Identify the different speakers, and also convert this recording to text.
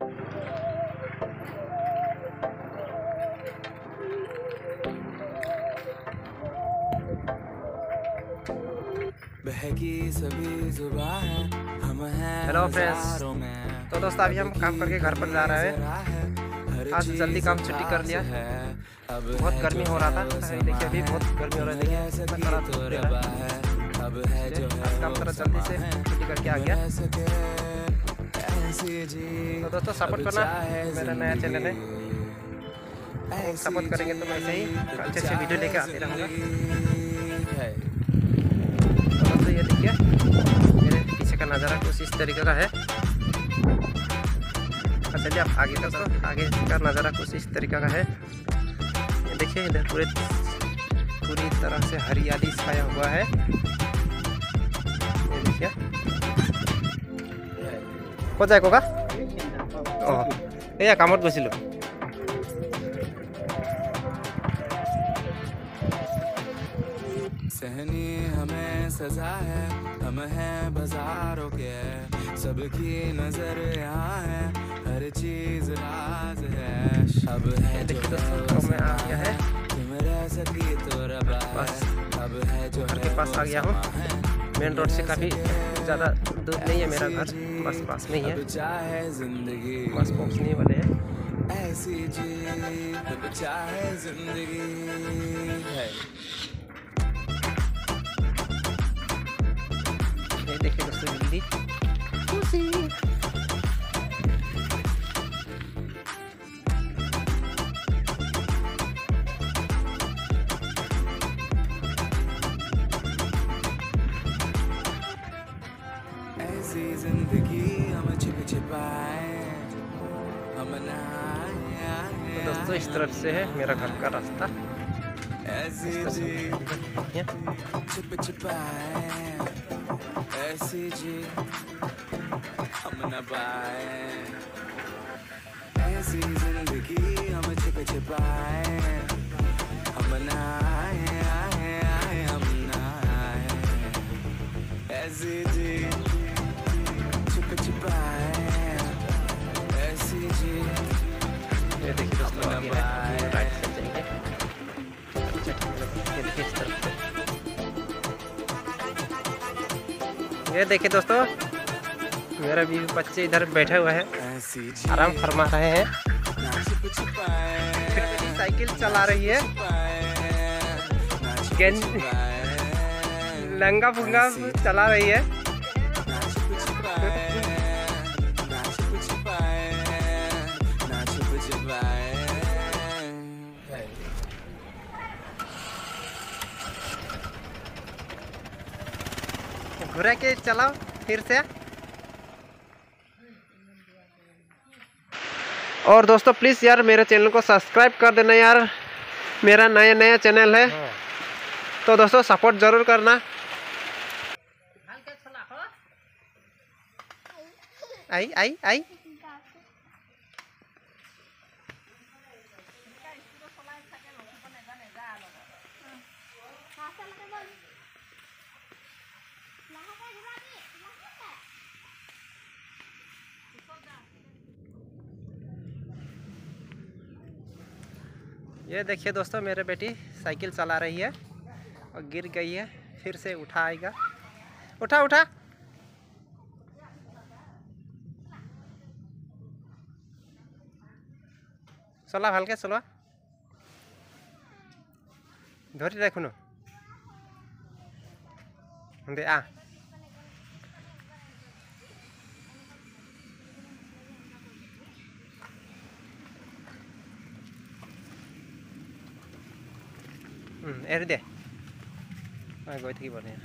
Speaker 1: Hello friends तो दोस्तों अभी हम काम करके घर पर जा रहे हैं। आज जल्दी काम छुट्टी कर लिया। बहुत गर्मी हो रहा था। देखिए अभी बहुत गर्मी हो रहा है। देखिए आज काम थोड़ा जल्दी से छुट्टी करके आ गया। तो दोस्तों सपोर्ट करना। मेरा नया चैनल है। सपोर्ट करेंगे तो मैं ऐसे ही अच्छे अच्छे वीडियो लेके आते रहूँगा। तो दोस्तों ये देखिए का नज़ारा कुछ इस तरीके का है। चलिए आप आगे का तो आगे का नज़ारा कुछ इस तरीके का है। ये देखिए इधर पूरे पूरी तरह से हरियाली छाया हुआ है। ये देखिए। हो जाए कोगा এয়া কামত গৈছিলোঁ सहनी हमें सजा है हम हैं बाजारों के सबकी नजर यहाँ है हर चीज राज है अब है जो मैं आ गया है तुम रह सकी तो रबा अब है जो घर के पास आ गया हूँ मेन रोड से काफ़ी ज़्यादा दूर नहीं है मेरा घर, बस पास में ही है। बस पहुँचने वाले हैं। है देखिए दोस्तों बिल्ली ज़िंदगी हम छिप छिपाए हम तो दोस्तों इस तरफ़ से है मेरा घर का रास्ता। ऐसी छिप छिपाए ऐसी जी हम न पाए ऐसी ज़िंदगी हम छिप छिपाए हम न आए आए आए हम न आए ऐसी ये देखिए दोस्तों मेरा भी बच्चे इधर बैठे हुए हैं। आराम फरमा रहे हैं। साइकिल चला रही है। लंगा फुंगा चला रही है। घुरा के चलाओ फिर से। और दोस्तों प्लीज़ यार मेरे चैनल को सब्सक्राइब कर देना यार। मेरा नया नया चैनल है। हाँ। तो दोस्तों सपोर्ट ज़रूर करना। आई आई आई। ये देखिए दोस्तों मेरे बेटी साइकिल चला रही है और गिर गई है फिर से उठा आएगा उठा उठा चला ভালকে চলোৱা ধৰি ৰাখোঁ দে আহ এৰি দে মই গৈ থাকিব লাগিব